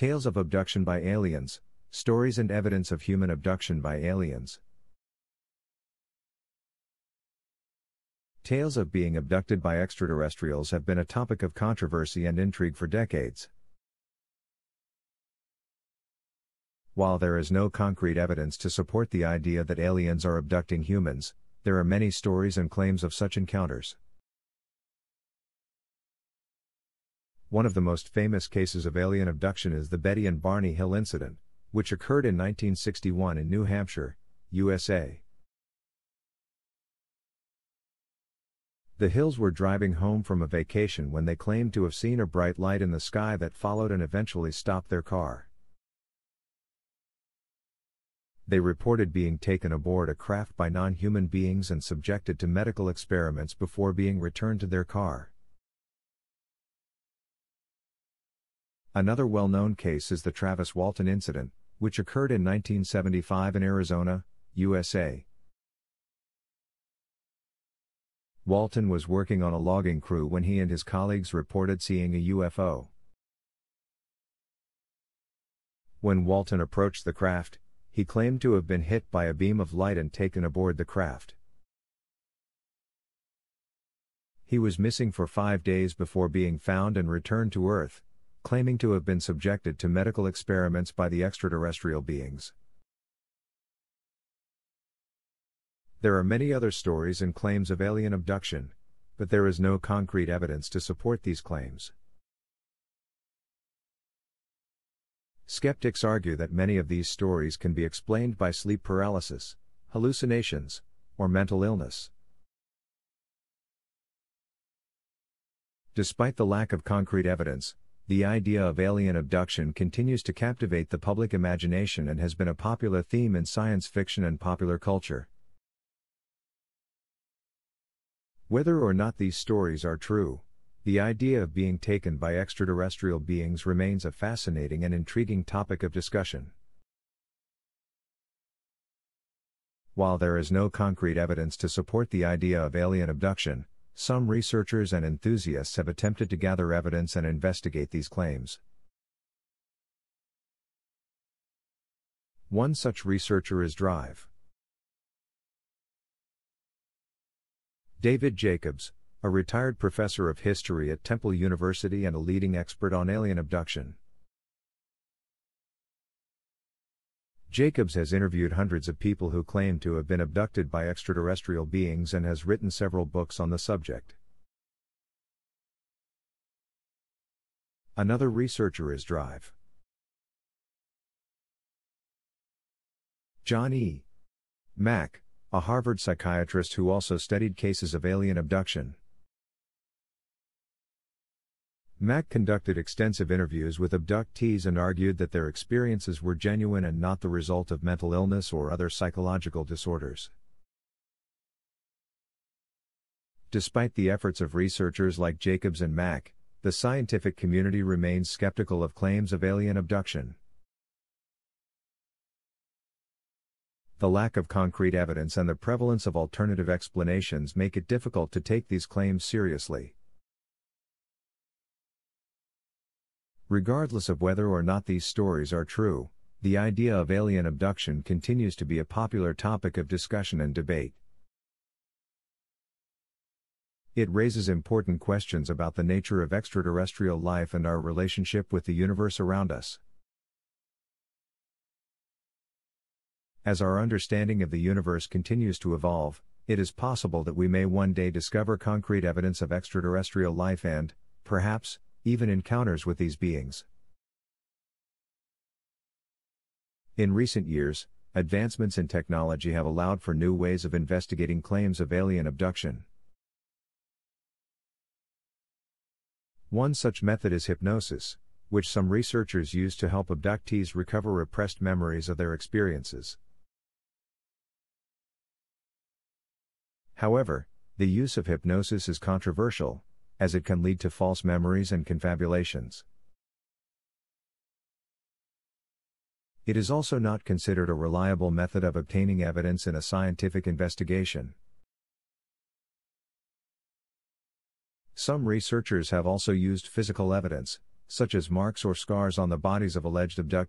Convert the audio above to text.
Tales of abduction by aliens, stories and evidence of human abduction by aliens. Tales of being abducted by extraterrestrials have been a topic of controversy and intrigue for decades. While there is no concrete evidence to support the idea that aliens are abducting humans, there are many stories and claims of such encounters. One of the most famous cases of alien abduction is the Betty and Barney Hill incident, which occurred in 1961 in New Hampshire, USA. The Hills were driving home from a vacation when they claimed to have seen a bright light in the sky that followed and eventually stopped their car. They reported being taken aboard a craft by non human beings and subjected to medical experiments before being returned to their car. Another well known case is the Travis Walton incident, which occurred in 1975 in Arizona, USA. Walton was working on a logging crew when he and his colleagues reported seeing a UFO. When Walton approached the craft, he claimed to have been hit by a beam of light and taken aboard the craft. He was missing for five days before being found and returned to Earth, claiming to have been subjected to medical experiments by the extraterrestrial beings. There are many other stories and claims of alien abduction, but there is no concrete evidence to support these claims. Skeptics argue that many of these stories can be explained by sleep paralysis, hallucinations, or mental illness. Despite the lack of concrete evidence, the idea of alien abduction continues to captivate the public imagination and has been a popular theme in science fiction and popular culture. Whether or not these stories are true, the idea of being taken by extraterrestrial beings remains a fascinating and intriguing topic of discussion. While there is no concrete evidence to support the idea of alien abduction, some researchers and enthusiasts have attempted to gather evidence and investigate these claims. One such researcher is Drive. David Jacobs, a retired professor of history at Temple University and a leading expert on alien abduction. Jacobs has interviewed hundreds of people who claim to have been abducted by extraterrestrial beings and has written several books on the subject. Another researcher is Drive. John E. Mack, a Harvard psychiatrist who also studied cases of alien abduction. Mack conducted extensive interviews with abductees and argued that their experiences were genuine and not the result of mental illness or other psychological disorders. Despite the efforts of researchers like Jacobs and Mack, the scientific community remains skeptical of claims of alien abduction. The lack of concrete evidence and the prevalence of alternative explanations make it difficult to take these claims seriously. Regardless of whether or not these stories are true, the idea of alien abduction continues to be a popular topic of discussion and debate. It raises important questions about the nature of extraterrestrial life and our relationship with the universe around us. As our understanding of the universe continues to evolve, it is possible that we may one day discover concrete evidence of extraterrestrial life and, perhaps, even encounters with these beings. In recent years, advancements in technology have allowed for new ways of investigating claims of alien abduction. One such method is hypnosis, which some researchers use to help abductees recover repressed memories of their experiences. However, the use of hypnosis is controversial, as it can lead to false memories and confabulations. It is also not considered a reliable method of obtaining evidence in a scientific investigation. Some researchers have also used physical evidence, such as marks or scars on the bodies of alleged abductees.